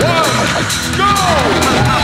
Three, two,